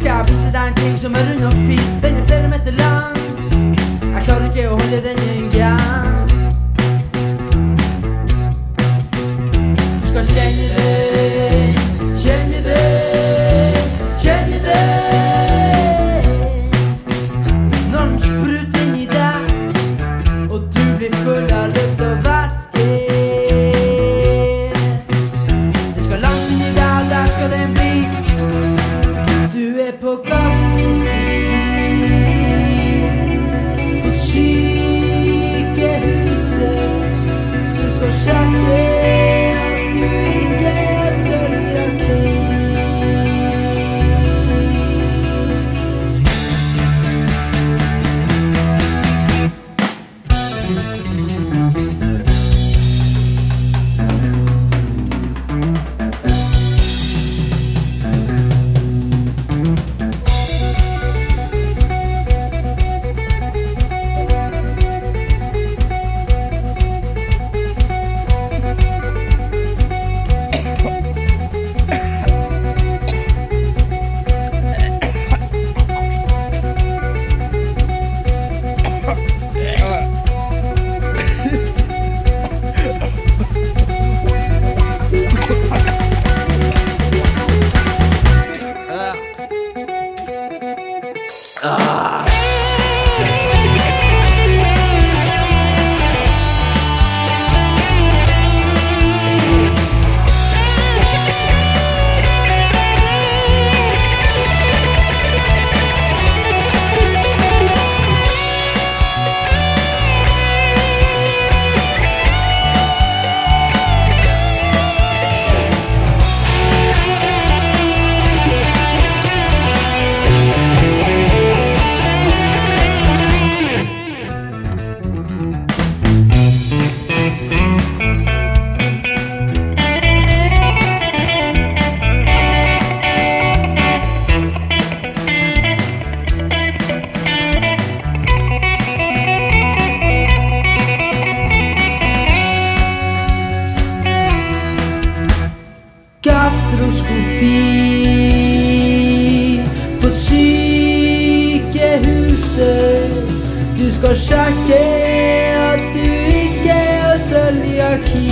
skal vise deg en ting som er rund og fin. Den er flere meter lang. Jeg klarer ikke å holde den engang. Du skal kjenne det. nos kopi på sykehuset. Du skal sjekke at du ikke har cøliaki.